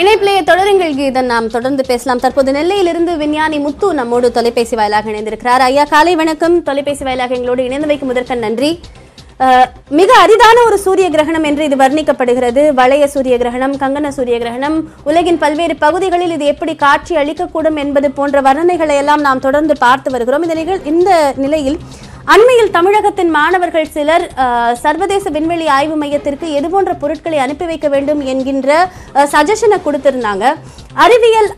இணைப்பிலேயே தொடருங்கள் கீதன். நாம் தொடர்ந்து பேசலாம். தற்போது நெல்லையிலிருந்து விஞ்ஞானி முத்து நம்மோடு தொலைபேசி வாயிலாக இணைந்திருக்கிறார். ஐயா காலை வணக்கம். தொலைபேசி வாயிலாக எங்களோடு இணைந்து வைக்கும் முதற்கண் நன்றி. மிக அரிதான ஒரு சூரிய கிரகணம் என்று இது வர்ணிக்கப்படுகிறது. வளைய சூரிய கிரகணம் கங்கன சூரிய கிரகணம் உலகின் பல்வேறு பகுதிகளில் இது எப்படி காட்சி அளிக்கக்கூடும் என்பது போன்ற வர்ணனைகளை எல்லாம் நாம் தொடர்ந்து பார்த்து வருகிறோம். இந்த நிகழ் இந்த நிலையில் அண்மையில் தமிழகத்தின் மாணவர்கள் சிலர் அஹ், சர்வதேச விண்வெளி ஆய்வு மையத்திற்கு எது போன்ற பொருட்களை அனுப்பி வைக்க வேண்டும் என்கின்ற சஜஷனை கொடுத்திருந்தாங்க. அறிவியல்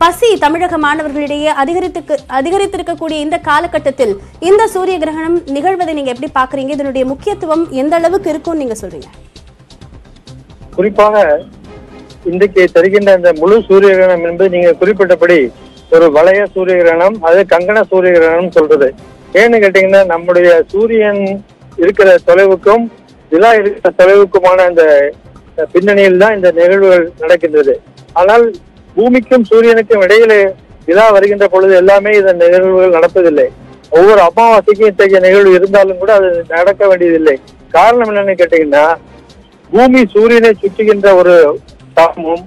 பசி தமிழக மாணவர்களிடையே அதிகரித்துக்கு அதிகரித்திருக்கக்கூடிய இந்த காலகட்டத்தில் இந்த சூரிய கிரகணம் நிகழ்வதை நீங்க எப்படி பாக்குறீங்க இதனுடைய முக்கியத்துவம் எந்த அளவுக்கு இருக்கும்னு நீங்க சொல்றீங்க? குறிப்பாக இன்றைக்கு தருகின்ற இந்த முழு சூரிய கிரகணம் என்பது நீங்க குறிப்பிட்டபடி ஒரு வளைய சூரிய கிரகணம் அது கங்கண சூரிய கிரகணம் சொல்றது. ஏன்னு கேட்டீங்கன்னா நம்முடைய சூரியன் இருக்கிற தொலைவுக்கும் நிலா இருக்கிற தொலைவுக்குமான அந்த பின்னணியில் தான் இந்த நிகழ்வுகள் நடக்கின்றது. ஆனால் பூமிக்கும் சூரியனுக்கும் இடையிலே நிலா வருகின்ற பொழுது எல்லாமே இந்த நிகழ்வுகள் நடப்பதில்லை. ஒவ்வொரு அமாவாசைக்கும் இத்தகைய நிகழ்வு இருந்தாலும் கூட அது நடக்க வேண்டியதில்லை. காரணம் என்னன்னு கேட்டீங்கன்னா பூமி சூரியனை சுற்றுகின்ற ஒரு தளமும்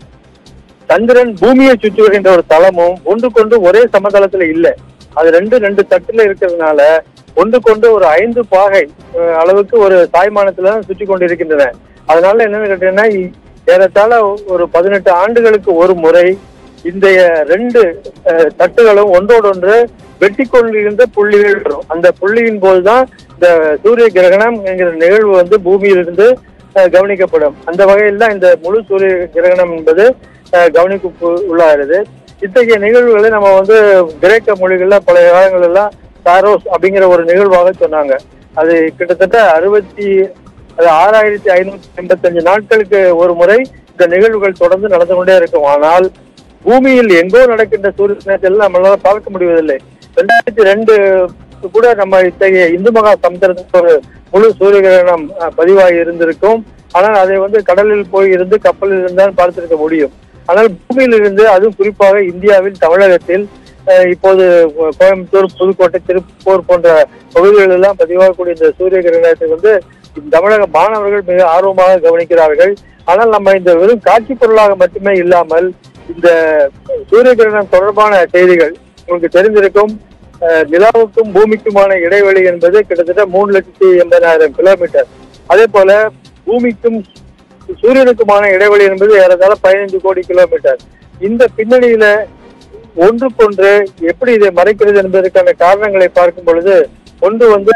சந்திரன் பூமியை சுற்றி வருகின்ற ஒரு தளமும் ஒன்றுக்கொண்டு ஒரே சமதளத்துல இல்லை. அது ரெண்டு ரெண்டு தட்டுல இருக்கிறதுனால ஒன்றுக்கொண்டு ஒரு ஐந்து பாகை அளவுக்கு ஒரு தாய்மானத்துல தான் சுற்றி கொண்டு இருக்கின்றன அதனால என்னன்னு கேட்டீங்கன்னா ஏறத்தாழ ஒரு பதினெட்டு ஆண்டுகளுக்கு ஒரு முறை இந்த ரெண்டு தட்டுகளும் ஒன்றோடொன்று வெட்டி கொண்டிருந்த புள்ளிகள் வரும். அந்த புள்ளியின் போதுதான் இந்த சூரிய கிரகணம் என்கிற நிகழ்வு வந்து பூமியிலிருந்து கவனிக்கப்படும். அந்த வகையில் தான் இந்த முழு சூரிய கிரகணம் என்பது கவனிப்பு உள்ளாகிறது. இத்தகைய நிகழ்வுகளை நம்ம வந்து கிரேக்க மொழிகள்ல பழைய காலங்கள் எல்லாம் சாரோஸ் அப்படிங்கிற ஒரு நிகழ்வாக சொன்னாங்க. அது கிட்டத்தட்ட அறுபத்தி அது ஆறாயிரத்தி ஐநூத்தி எண்பத்தஞ்சு நாட்களுக்கு ஒரு முறை இந்த நிகழ்வுகள் தொடர்ந்து நடந்து கொண்டே இருக்கும். ஆனால் பூமியில் எங்கோ நடக்கின்ற சூரிய நம்மளால பார்க்க முடிவதில்லை. ரெண்டாயிரத்தி ரெண்டு கூட நம்ம இத்தகைய இந்து மகா சமுத்திரத்துக்கு ஒரு முழு சூரிய கிரகணம் அஹ், பதிவாகி இருந்திருக்கும். ஆனால் அதை வந்து கடலில் போய் இருந்து கப்பலில் இருந்தால் பார்த்திருக்க முடியும். ஆனால் பூமியிலிருந்து அதுவும் குறிப்பாக இந்தியாவில் தமிழகத்தில் இப்போது கோயம்புத்தூர் புதுக்கோட்டை திருப்பூர் போன்ற பகுதிகளில் எல்லாம் பதிவாகக்கூடிய இந்த சூரிய கிரகணத்தை வந்து தமிழக மாணவர்கள் மிக ஆர்வமாக கவனிக்கிறார்கள். ஆனால் நம்ம இந்த வெறும் காட்சி பொருளாக மட்டுமே இல்லாமல் இந்த சூரிய கிரகணம் தொடர்பான செய்திகள் உங்களுக்கு தெரிந்திருக்கும். நிலாவுக்கும் பூமிக்குமான இடைவெளி என்பது கிட்டத்தட்ட மூணு லட்சத்தி எண்பதாயிரம் கிலோமீட்டர் அதே போல பூமிக்கும் சூரியனுக்குமான இடைவெளி என்பது ஏறத்தாழ பதினைந்து கோடி கிலோமீட்டர் இந்த பின்னணியில ஒன்றுக்கொன்று எப்படி இதை மறைக்கிறது என்பதற்கான காரணங்களை பார்க்கும் பொழுது ஒன்று வந்து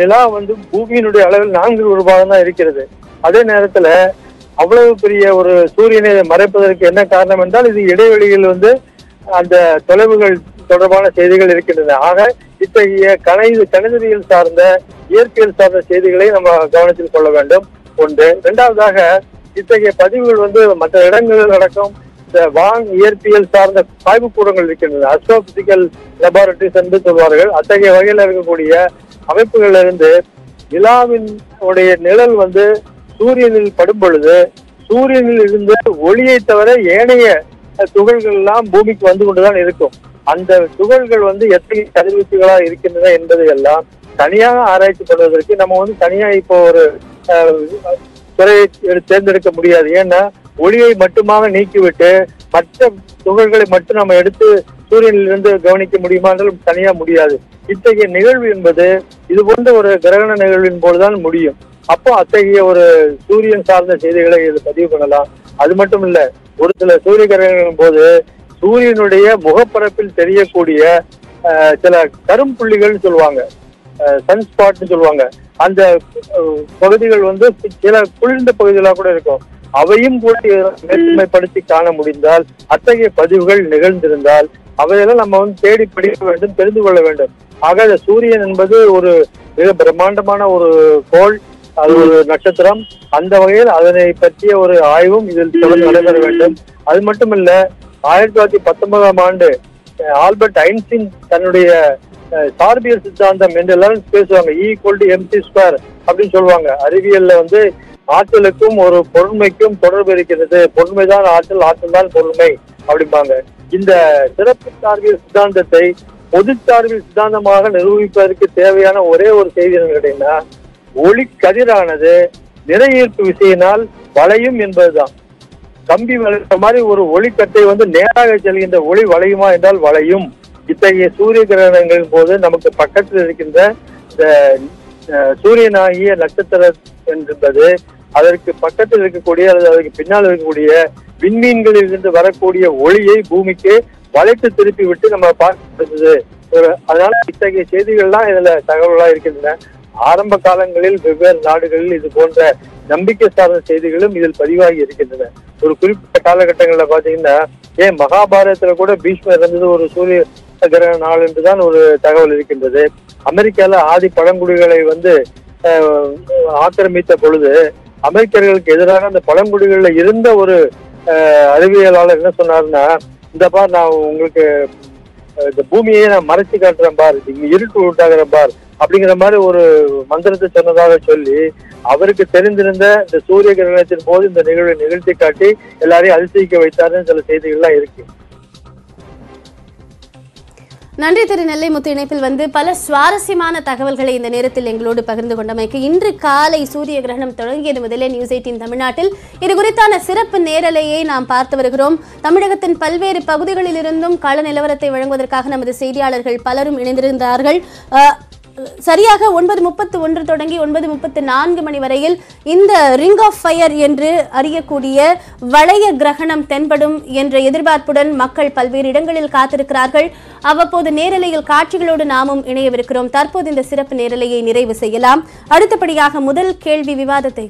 நிலா வந்து பூமியினுடைய அளவில் நான்கு ரூபாய் தான் இருக்கிறது. அதே நேரத்துல அவ்வளவு பெரிய ஒரு சூரியனை மறைப்பதற்கு என்ன காரணம் என்றால் இது இடைவெளியில் வந்து அந்த தொலைவுகள் தொடர்பான செய்திகள் இருக்கின்றன. ஆக இத்தகைய கணித கணிதவியல் சார்ந்த இயற்பியல் சார்ந்த செய்திகளை நம்ம கவனத்தில் கொள்ள வேண்டும். ஒன்று இரண்டாவதாக இத்தகைய பதிவுகள் வந்து மற்ற இடங்களில் நடக்கும். இந்த வான் இயற்பியல் சார்ந்த ஆய்வுக்கூடங்கள் இருக்கின்றன அஸ்ட்ரோபிசிக்கல் லெபார்டரிஸ் என்று சொல்வார்கள். அத்தகைய வகையில் இருக்கக்கூடிய அமைப்புகள்ல இருந்து நிலாவின் உடைய நிழல் வந்து சூரியனில் படும் பொழுது சூரியனில் இருந்து ஒளியை தவிர ஏனைய துகள்கள் எல்லாம் பூமிக்கு வந்து கொண்டுதான் இருக்கும். அந்த துகள்கள் வந்து எத்தனை கதிர்வீச்சுகளா இருக்கின்றன என்பதை எல்லாம் தனியாக ஆராய்ச்சி பண்ணுவதற்கு நம்ம வந்து தனியா இப்போ ஒரு துறையை தேர்ந்தெடுக்க முடியாது. ஏன்னா ஒளியை மட்டுமாக நீக்கிவிட்டு மற்ற துகள்களை மட்டும் நம்ம எடுத்து சூரியனில் இருந்து கவனிக்க முடியுமா என்றாலும் தனியா முடியாது. இத்தகைய நிகழ்வு என்பது இது போன்ற ஒரு கிரகண நிகழ்வின் போதுதான் முடியும். அப்போ அத்தகைய ஒரு சூரியன் சார்ந்த செய்திகளை இதில் பதிவு பண்ணலாம். அது மட்டும் இல்ல ஒரு சில சூரிய கிரகணங்களின் போது சூரியனுடைய முகப்பரப்பில் தெரியக்கூடிய சில கரும்புள்ளிகள் சொல்லுவாங்க. சன் ஸ்பாட்னு சொல்லுவாங்க. அந்த பகுதிகள் வந்து சில குளிர்ந்த பகுதிகளாக கூட இருக்கும். அவையும் கூட மேன்மைப்படுத்தி காண முடிந்தால் அத்தகைய பதிவுகள் நிகழ்ந்திருந்தால் அவையெல்லாம் நம்ம வந்து தேடி படிக்க வேண்டும் தெரிந்து கொள்ள வேண்டும். ஆக சூரியன் என்பது ஒரு மிக பிரம்மாண்டமான ஒரு கோள் அது ஒரு நட்சத்திரம். அந்த வகையில் அதனை பற்றிய ஒரு ஆய்வும் இதில் தொடர்ந்து நடைபெற வேண்டும். அது மட்டுமல்ல ஆயிரத்தி தொள்ளாயிரத்தி பத்தொன்பதாம் ஆண்டு ஆல்பர்ட் ஐன்ஸ்டீன் தன்னுடைய சார்பியல் சித்தாந்தம் என்று எல்லாரும் பேசுவாங்க. ஈக்குவல் டு எம்சி ஸ்கொயர் அப்படின்னு சொல்லுவாங்க. அறிவியல்ல வந்து ஆற்றலுக்கும் ஒரு பொருண்மைக்கும் தொடர்பு இருக்கிறது. பொறுமைதான் ஆற்றல் ஆற்றல் தான் பொருண்மை அப்படிம்பாங்க. இந்த சிறப்பு சார்பியல் சித்தாந்தத்தை பொது சார்பியல் சித்தாந்தமாக நிரூபிப்பதற்கு தேவையான ஒரே ஒரு செய்தி என்ன கேட்டீங்கன்னா ஒளி கதிரானது நிறையீர்ப்பு விசையினால் வளையும் என்பதுதான். கம்பி வளைந்த மாதிரி ஒரு ஒளிக்கட்டை வந்து நேராக செல்கின்ற ஒளி வளையுமா என்றால் வளையும். இத்தகைய சூரிய கிரகணங்களின் போது நமக்கு பக்கத்தில் இருக்கின்ற இந்த சூரியனாகிய நட்சத்திரம் என்பது அதற்கு பக்கத்தில் இருக்கக்கூடிய அல்லது அதற்கு பின்னால் இருக்கக்கூடிய விண்மீன்களில் இருந்து வரக்கூடிய ஒளியை பூமிக்கு வளைத்து திருப்பி விட்டு நம்ம பார்க்கப்படுது ஒரு அதனால இத்தகைய செய்திகள்லாம் இதுல தகவலா இருக்கின்றன. ஆரம்ப காலங்களில் வெவ்வேறு நாடுகளில் இது போன்ற நம்பிக்கை சார்ந்த செய்திகளும் இதில் பதிவாகி இருக்கின்றன. ஒரு குறிப்பிட்ட காலகட்டங்களில் பாத்தீங்கன்னா ஏன் மகாபாரதத்துல கூட பீஷ்மர் இருந்தது ஒரு சூரிய கிரக நாள் என்றுதான் ஒரு தகவல் இருக்கின்றது. அமெரிக்கால ஆதி பழங்குடிகளை வந்து ஆக்கிரமித்த பொழுது அமெரிக்கர்களுக்கு எதிராக அந்த பழங்குடிகளில் இருந்த ஒரு அஹ், அறிவியலாளர் என்ன சொன்னார்னா இந்த பார் நான் உங்களுக்கு இந்த பூமியை நான் மறைச்சு காட்டுறேன் பார் இருட்டு உண்டாகிறேன் பார் அப்படிங்கிற மாதிரி ஒரு மந்திரத்தை சொன்னதாக சொல்லி அவருக்கு தெரிந்திருந்த இந்த சூரிய கிரகணத்தின் போது இந்த நிகழ்வை நிகழ்த்தி காட்டி எல்லாரையும் அதிசயிக்க வைத்தாருன்னு சில செய்திகள்லாம் இருக்கு. நன்றி திரு நெல்லைமுத்து. இணைப்பில் வந்து பல சுவாரஸ்யமான தகவல்களை இந்த நேரத்தில் எங்களோடு பகிர்ந்து கொண்டமைக்கு இன்று காலை சூரிய கிரகணம் தொடங்கியது முதலே நியூஸ் எயிட்டின் தமிழ்நாட்டில். இது குறித்தான சிறப்பு நேரலையை நாம் பார்த்து வருகிறோம். தமிழகத்தின் பல்வேறு பகுதிகளிலிருந்தும் கள நிலவரத்தை வழங்குவதற்காக நமது செய்தியாளர்கள் பலரும் இணைந்திருந்தார்கள். சரியாக ஒன்பது முப்பத்து ஒன்று தொடங்கி ஒன்பது முப்பத்து நான்கு மணி வரையில் இந்த ரிங் ஆஃப் ஃபயர் என்று அறியக்கூடிய வளைய கிரகணம் தென்படும் என்ற எதிர்பார்ப்புடன் மக்கள் பல்வேறு இடங்களில் காத்திருக்கிறார்கள். அவ்வப்போது நேரலையில் காட்சிகளோடு நாமும் இணையவிருக்கிறோம். தற்போது இந்த சிறப்பு நேரலையை நிறைவு செய்யலாம். அடுத்தபடியாக முதல் கேள்வி விவாதத்தை.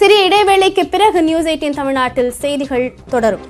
சிறிய இடைவேளைக்கு பிறகு நியூஸ் எயிட்டின் தமிழ்நாட்டில் செய்திகள் தொடரும்.